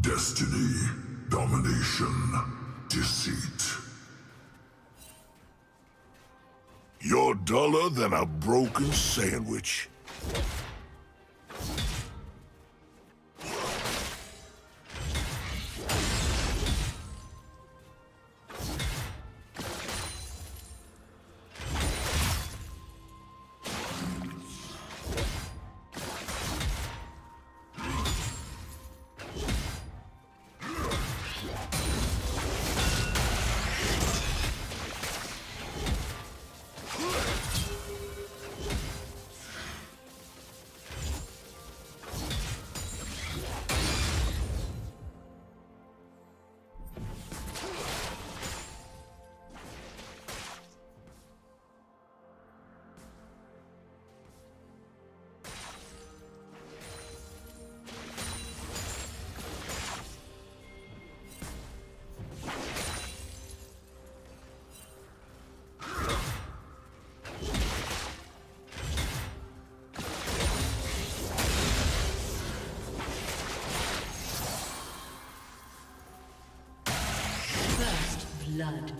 Destiny, domination, deceit. You're duller than a broken sandwich. Blood.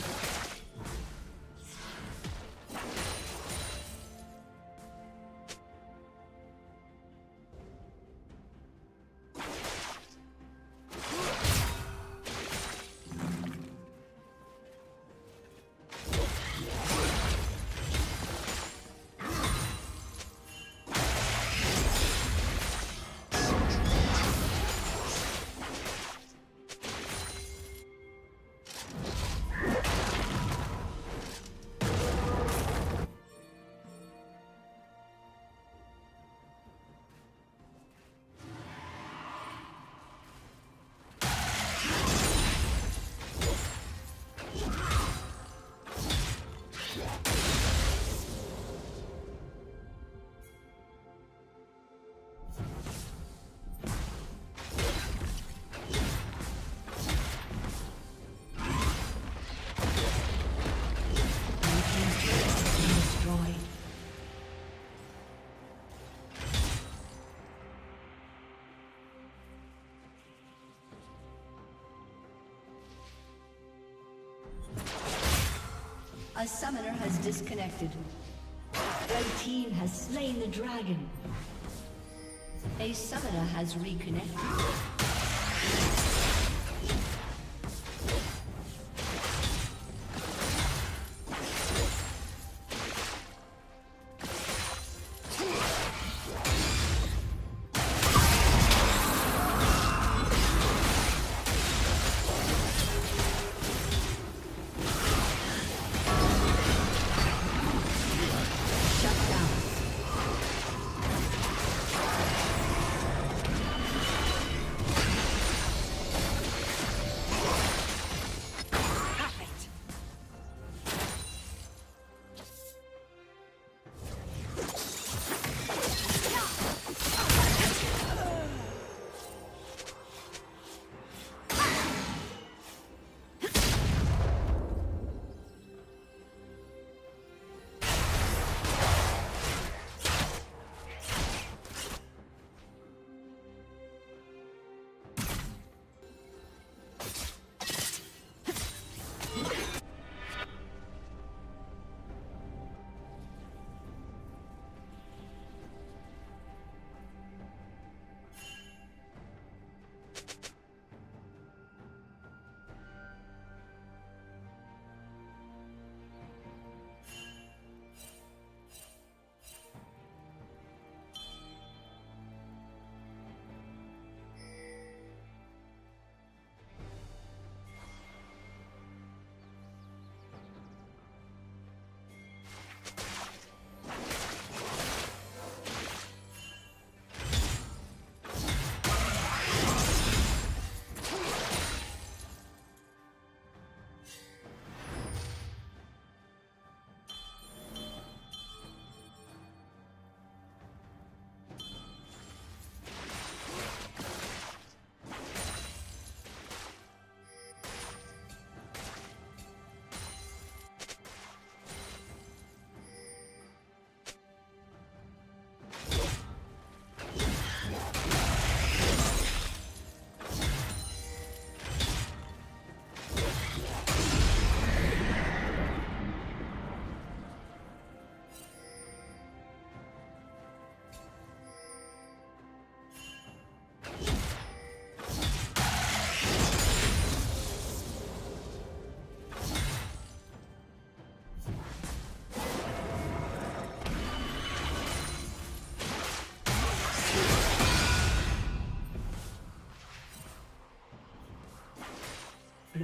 A summoner has disconnected. Red team has slain the dragon. A summoner has reconnected.